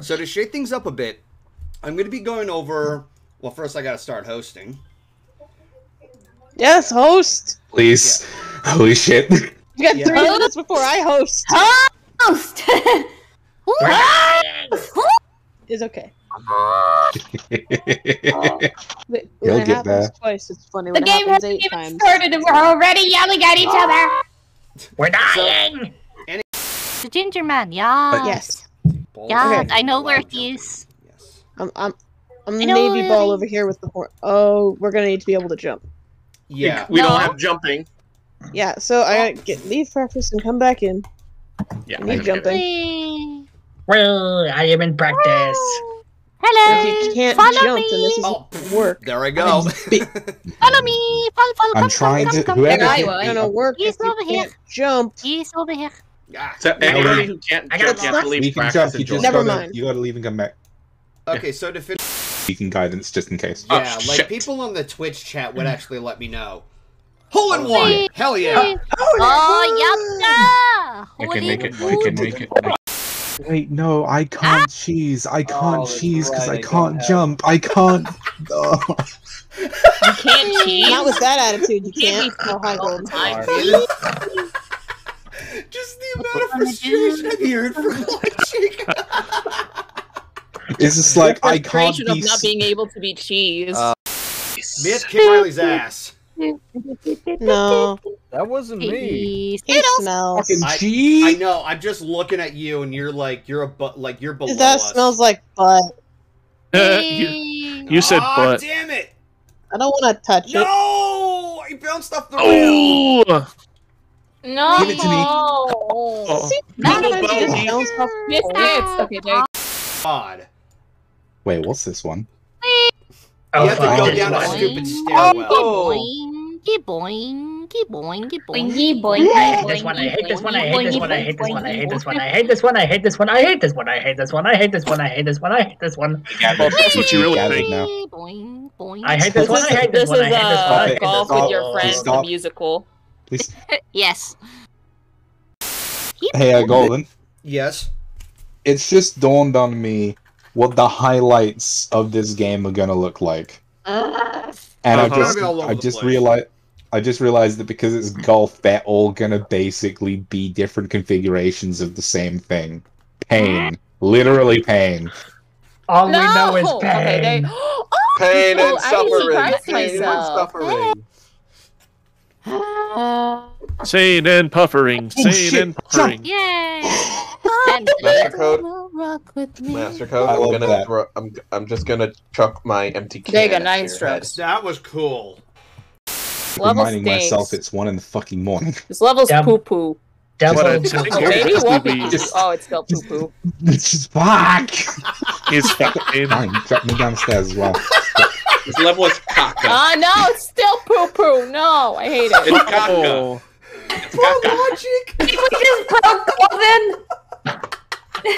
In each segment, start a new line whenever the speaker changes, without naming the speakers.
So to shake things up a bit, I'm going to be going over. Well, first I got to start hosting.
Yes, host.
Please. Holy shit.
You got
Yeah.
three minutes before I host.
Host!
Is okay.
You'll
it
get
happens
there.
twice, it's funny.
the
When it
game
happens
hasn't
eight
even
times.
started and we're already yelling at each other!
We're dying!
The ginger man, yeah.
Yes,
Yeah,
Okay.
I know where he is.
Yes.
I'm. I'm. I'm the navy
where
ball over here with the horn. Oh, we're gonna need to be able to jump.
Yeah.
We
No.
don't have jumping.
Yeah, so I gotta get leave practice and come back in.
Yeah.
I need
I get it.
jumping.
Whee!
Well, I am in practice.
Hello.
If you can't
follow
jump,
me.
then this is
Oh,
work.
there I go.
Follow me. Follow, follow.
I'm
come,
trying
come,
to.
come,
Whoever
Yeah, I
can-
will.
gonna work
He's
if you
over here.
can't jump.
He's over here.
Ah.
So anybody who can't
I
jump,
got
you have to leave
We can
practice
jump. You just.
Never
gotta.
mind.
You gotta leave and come back.
Okay, so to finish.
Speaking guidance, just in case.
Oh,
Yeah, like
shit.
people on the Twitch chat would actually let me know. Hole in one!
Whee!
Hell yeah!
Oh, yum!
I can make it. I can make it.
Wait, no, I can't cheese. I can't
Oh,
cheese because
right,
I
I
can't
don't
jump. I can't. Oh.
You can't cheat.
Not with that attitude, you
can't
can't. Oh, hi, Golden.
Frustration I'm from watching.
It's just like I can't
Frustration
be.
of not being able to be cheese.
Uh, Bitch, kick Riley's ass.
No,
That wasn't me.
Please.
he smells.
fucking
I-
cheese.
I know. I'm just looking at you, and you're like, you're a but, like you're below
That
us.
smells like butt.
Uh, you, you said
Aw,
butt.
damn it!
I don't want to touch it.
No, I bounced off the rail.
Oh!
no!
Give it to me.
oh.
No,
Sometimes you just bounce off-
Miss hits. Okay, there.
God,
Wait, what's this one?
Oh,
you have to
fuck
go
this
down a
one.
stupid
Boing,
stairwell.
boing, boing, boing, boing,
Boingy,
boing.
boingy,
I hate this one. I hate this one. I hate this one. I hate this one. I hate this one. I hate this one. I hate this one. I hate this one. I hate this one. I hate this one. I hate this one. I hate this one.
Well, that's what you really
Gathered
think.
now.
Boing, boing.
I hate
This
this one. I
is,
hate
this
this
is
one. I hate this one. I
uh,
hate
golf
this one.
with your
Stop.
friends, the musical.
Please.
Yes.
Hey, uh, Golden.
Yes.
It's just dawned on me what the highlights of this game are gonna look like, and I
Uh-huh.
just, I just
place.
realized. I just realized that because it's golf, they're all gonna basically be different configurations of the same thing. Pain. Literally pain.
All we know is
Okay,
pain.
they... oh,
Pain and suffering. Pain and suffering.
Sane and puffering.
Oh,
Sane
shit.
and puffering.
Yay. and
Master code.
rock with me.
Master code.
I
I'm
love
gonna
that.
throw. I'm. I'm just gonna chuck my empty can.
There you go,
at
nine
your
strokes.
That was cool.
Level
reminding
stinks.
myself it's one in the fucking morning.
This level's
Yep.
poo poo.
Devil
What a
to-
Oh, maybe it won't be.
Just-
Oh, it's still poo poo.
It's just fuck.
It's fine.
Fine, drop me downstairs as well.
head. This level is caca.
Ah, no, it's still poo poo. No, I hate it.
It's caca.
Oh.
It's caca.
Can we just put a cloven?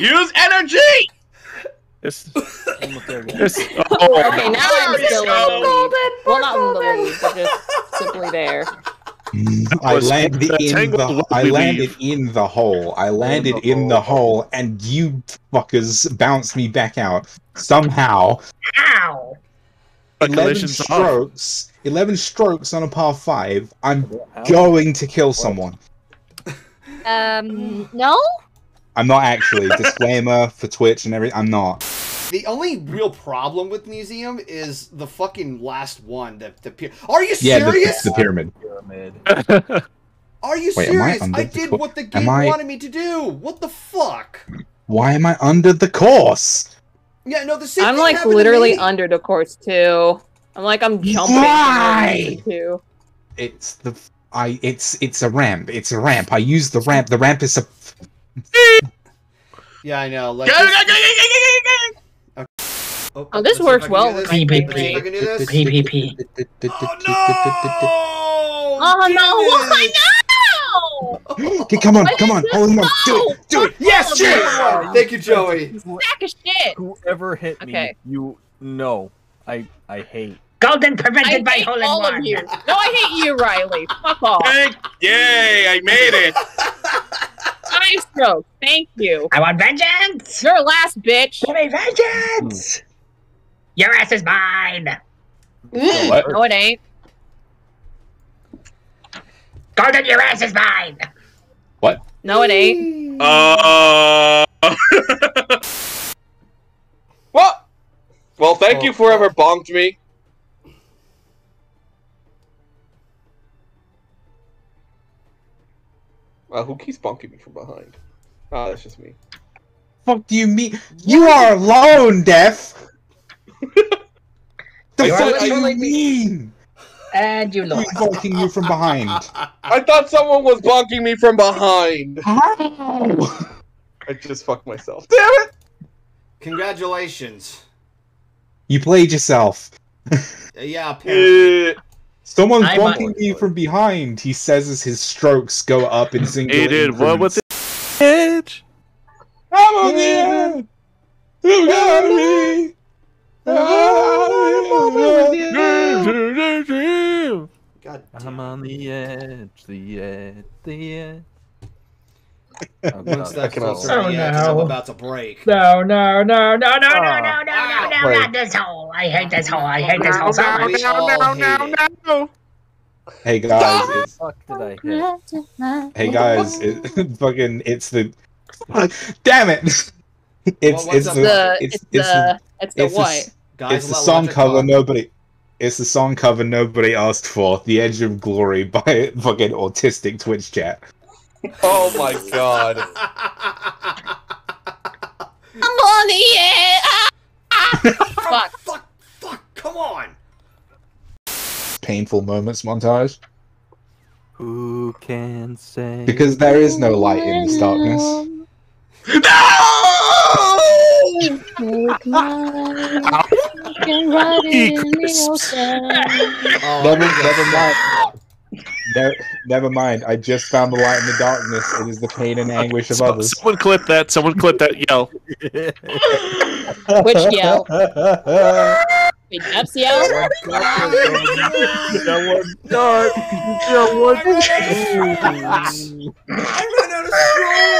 Use energy.
This,
Almost there, guys.
this, oh.
Okay, now I'm
There you
still
go.
in the lead. Well, not in the lead, but just simply there.
I
was
landed
the
in the I landed
weave.
in the hole. I landed in the hole, and you fuckers bounced me back out somehow.
Ow!
Eleven
Calculations off.
strokes. Eleven strokes on a par five. I'm going to kill someone.
Um, no?
I'm not actually. Disclaimer for Twitch and everything. I'm not.
The only real problem with museum is the fucking last one. The, the py- Are you
Yeah, the,
serious?
the pyramid.
Pyramid.
Are you
Wait, am I
serious? I did
co-
what the game
I-
wanted me to do. What the fuck?
Why am I under the course?
Yeah, no, the same
I'm
thing
like
happened to
literally
me.
under the course too. I'm like I'm jumping.
Why?
Too.
It's the I. It's it's a ramp. It's a ramp. I use the ramp. The ramp is a.
Yeah, I know. Like,
Go, go,
this-
go, go, go, go,
oh,
Oh, this
let's see if
works well
do
with
this.
me,
Let's see if I
baby.
can do this.
PvP.
Oh no!
Oh
Damn
no! Why no?
Okay, come on, come on,
did
hold
you
on, do it, do it.
Yes,
Fuck.
Thank you, Joey.
Sack of shit.
Whoever hit me,
Okay.
you know. I I hate.
Golden
I
prevented by
hate
hole in
all
one.
of you. No, I hate you, Riley. Fuck off.
Hey, Yay! I made it.
I
five strokes. Thank you.
I want vengeance!
Your last bitch.
Give me vengeance! Hmm. Your ass is mine!
What?
No, it ain't.
Golden, your ass is mine!
What?
No, it ain't.
Uh. what? Well, thank you for ever bonked me. Uh, who keeps bonking me from behind? Ah, that's just me.
Fuck do you mean? You are alone, Deaf. the
You
fuck do you
literally me.
mean?
And you
Who's
lost.
bonking you from behind?
I thought someone was bonking me from behind.
How?
I just fucked myself. Damn it!
Congratulations.
You played yourself.
Uh, yeah, apparently.
Someone's
I'm
bonking me from behind. He says as his strokes go up in single
He did what with
increments.
the edge?
I'm on the edge. You got me.
God
I'm on the edge, the edge, the edge. Oh,
Once
God.
that
cannot-
closer to
Oh,
the edge, 'cause I'm
no.
about to break.
No, no, no, no, no, no, oh.
no,
no, no, no,
Wait.
not this hole. I hate this hole. I hate this hole so much.
We all hate it.
Hey guys, it's,
fuck did I hit?
hey guys, it, fucking, it's the. Damn it! It's
what's
it's
up?
the
The
it's
it's
it's the
the it's the
it's the
what?
s-
Guys,
it's the
let
song
Logic
cover
talk.
nobody. It's the song cover nobody asked for. The Edge of Glory by fucking autistic Twitch chat.
oh my god.
I'm on the edge. Ah!
Fuck.
Fuck, fuck, come on.
Painful moments montage
Who can say?
because there is no light in this darkness.
Oh, Oh,
never,
I guess-
never mind. No, never mind. I just found the light in the darkness. It is the pain and anguish of
So-
others.
Someone clip that. Someone clip that yell.
Which yell? Wait, Dep's yell?
I ran out of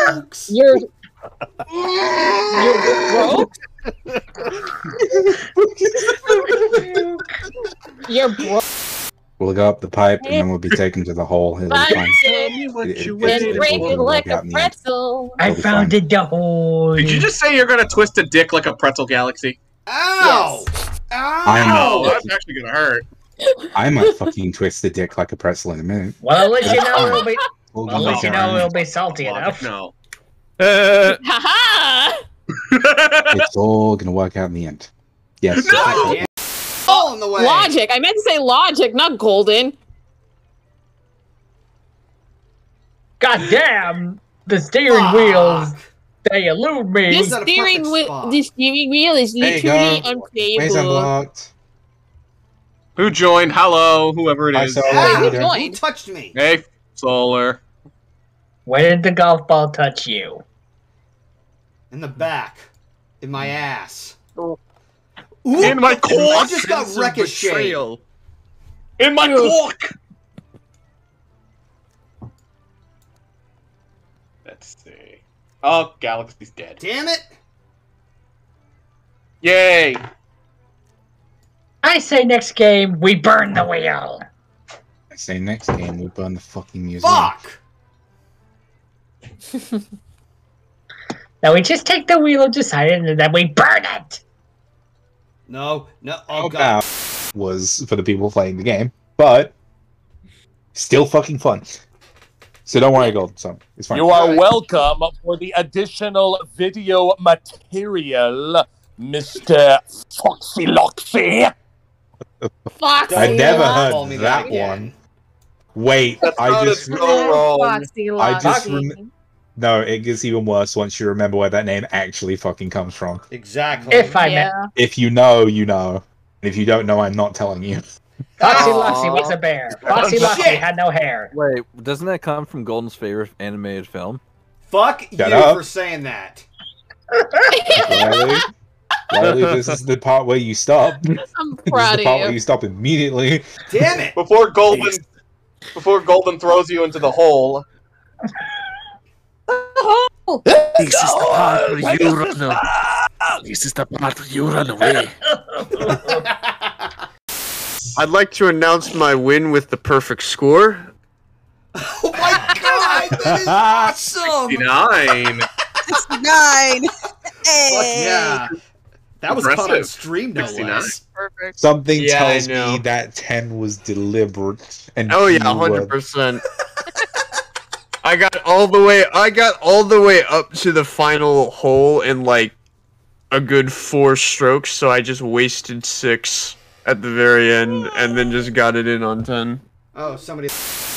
strokes.
You're you're broke. You're broke.
We'll go up the pipe and then we'll be taken to the hole. It'll be fine.
what
It-
you
it-
And
it-
break
it'll
it
work
like a
out in the end.
pretzel.
I
It'll be
found
fine.
it the hole.
Did you just say you're gonna twist a dick like a pretzel galaxy?
Ow!
I'm-
Ow!
Oh, that's actually gonna hurt.
I might fucking twist the dick like a pretzel in a minute.
Well, at least you know it'll be.
We'll
Well, at least you know
happen.
it'll be salty enough.
No.
Uh,
Haha!
It's all gonna work out in the end. Yes.
God damn. All in the way.
Logic. I meant to say logic, not golden.
God damn! The steering
Fuck.
wheels, they elude me.
This
He's at a
steering wheel,
spot.
the steering wheel is literally
go. Ways
unplayable.
Who joined? Hello, whoever it is.
Hi,
is.
Solar.
Ow!
Who
Who
joined?
Who touched me?
Hey, Solar.
Where did the golf ball touch you?
In the back. In my ass.
Oh.
Ooh,
In my
I just got ricocheted.
In my cork. Let's see. Oh, Galaxy's dead.
Damn it!
Yay!
I say next game we burn the wheel.
I say next game we burn the fucking museum.
Fuck!
Now we just take the wheel of decided and then we burn it.
No, no. Oh, god.
God. Was for the people playing the game, but still fucking fun. So don't worry, Gold. So it's fine.
You are welcome for the additional video material, Mr. Foxy Loxy.
Foxy.
I never
Loxy.
Heard
that
that one. Wait,
That
I
sounded
just
so wrong.
Foxy
I just
Loxy.
rem- no. It gets even worse once you remember where that name actually fucking comes from.
Exactly.
If I may.
yeah.
If you know, you know. If you don't know, I'm not telling you.
Foxy
Aw.
Was a bear. Foxy
Oh,
Loxy had no hair.
Wait, doesn't that come from Golden's favorite animated film?
Fuck
Shut
you
up.
for saying that.
Riley, Riley, this is the part where you stop.
I'm proud this
is
proud
the
of
part where
you.
you stop immediately.
Damn it!
Before Golden, before Golden throws you into the hole.
Oh, this is the part where you run away. This is the part where you run away.
I'd like to announce my win with the perfect score.
Oh my god, that is awesome!
69.
69. Hey.
Fuck yeah. That was caught on
Impressive.
stream, no
69.
less.
Perfect.
Something
Yeah, I
tells
know.
me that 10 was deliberate. And
Oh yeah,
you were-
hundred percent. I got all the way. I got all the way up to the final hole in like a good four strokes. So I just wasted six at the very end, and then just got it in on ten.
Oh, somebody.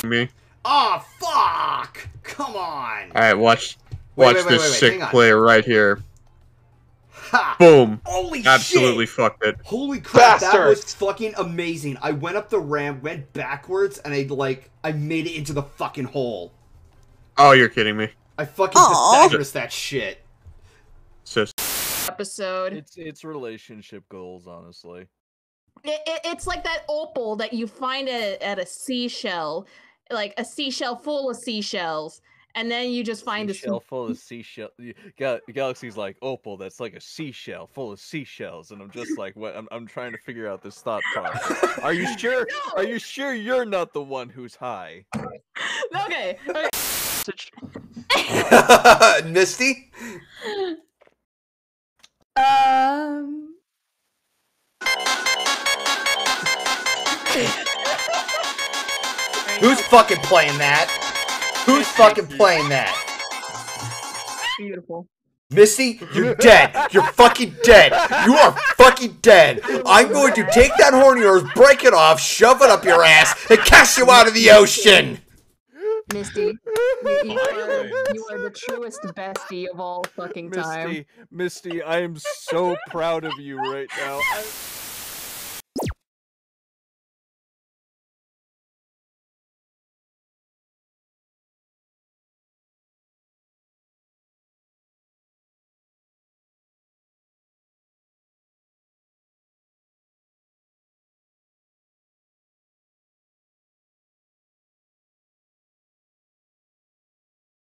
Me.
Oh, fuck! Come on!
All right, watch. Watch
wait, wait,
this
wait, wait,
sick play right here.
Ha!
Boom.
Holy
Absolutely
shit!
fucked it.
Holy crap, that was fucking amazing. I went up the ramp, went backwards, and I, like, I made it into the fucking hole.
Oh, you're kidding me,
I fucking
Aw.
Pythagoras that shit.
sis.
Episode.
It's it's relationship goals, honestly.
It, it, it's like that opal that you find at, at a seashell, like a seashell full of seashells, and then you just find a
seashell full of seashell. y- Gal- Galaxy's like opal. That's like a seashell full of seashells, and I'm just like, what? I'm, I'm trying to figure out this thought process. Are you sure? Are you sure you're not the one who's high?
okay. okay.
Misty?
Um.
Who's fucking playing that? Who's fucking playing that?
Beautiful.
Misty, you're dead. You're fucking dead. You are fucking dead. I'm going to take that horn of yours, break it off, shove it up your ass, and cast you out of the ocean.
Misty, you, you, are, you are the truest bestie of all fucking time.
Misty, Misty, I am so proud of you right now. I-